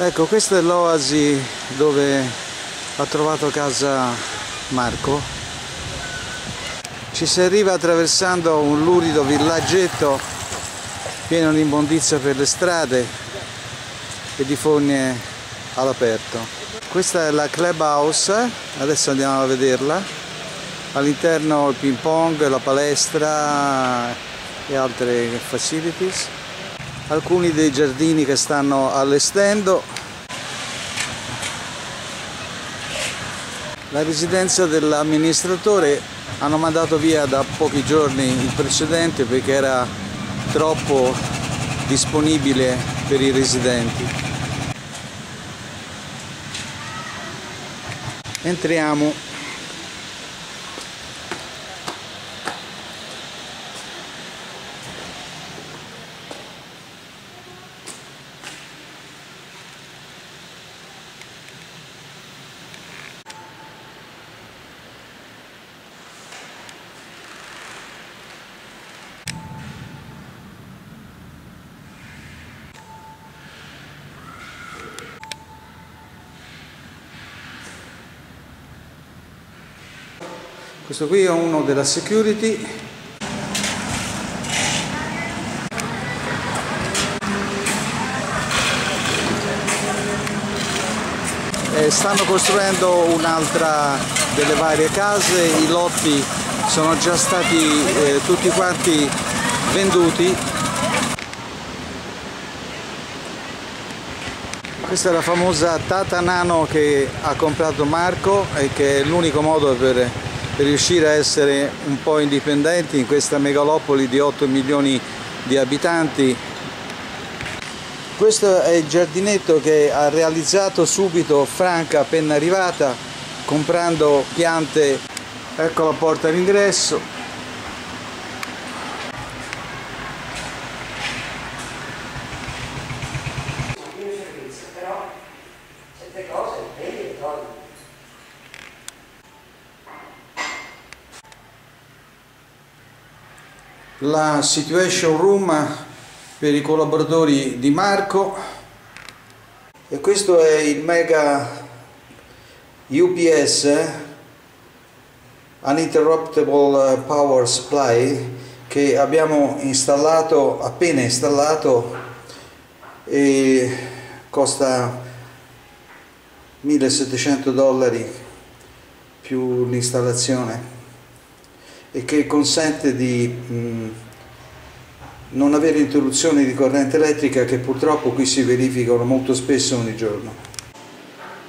Ecco, questa è l'oasi dove ha trovato casa Marco. Ci si arriva attraversando un lurido villaggetto pieno di immondizia per le strade e di fogne all'aperto. Questa è la clubhouse, adesso andiamo a vederla. All'interno il ping pong, la palestra e altre facilities alcuni dei giardini che stanno allestendo. La residenza dell'amministratore hanno mandato via da pochi giorni il precedente perché era troppo disponibile per i residenti. Entriamo questo qui è uno della security. E stanno costruendo un'altra delle varie case i lotti sono già stati eh, tutti quanti venduti. Questa è la famosa Tata Nano che ha comprato Marco e che è l'unico modo per riuscire a essere un po' indipendenti in questa megalopoli di 8 milioni di abitanti. Questo è il giardinetto che ha realizzato subito Franca appena arrivata comprando piante, ecco la porta d'ingresso, la situation room per i collaboratori di Marco. E questo è il mega UPS uninterruptible power supply che abbiamo installato appena installato e costa 1700 dollari più l'installazione e che consente di non avere interruzioni di corrente elettrica che purtroppo qui si verificano molto spesso ogni giorno.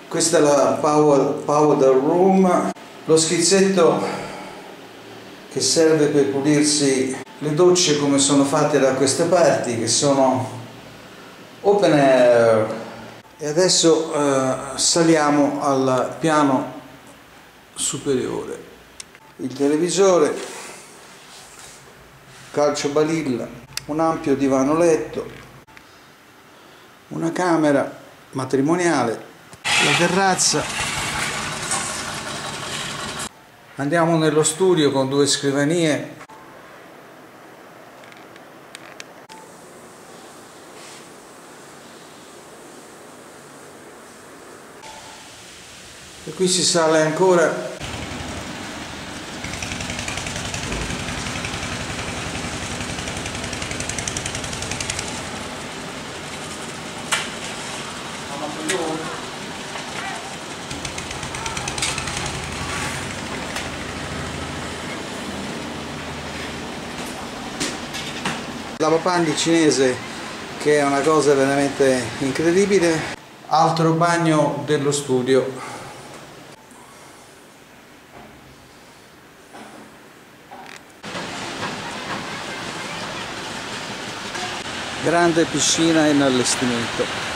Questa è la power, powder room, lo schizzetto che serve per pulirsi le docce come sono fatte da queste parti che sono open air e adesso eh, saliamo al piano superiore il televisore, calcio balilla, un ampio divano letto, una camera matrimoniale, la terrazza. Andiamo nello studio con due scrivanie. E qui si sale ancora lavapandi cinese che è una cosa veramente incredibile. Altro bagno dello studio. Grande piscina in allestimento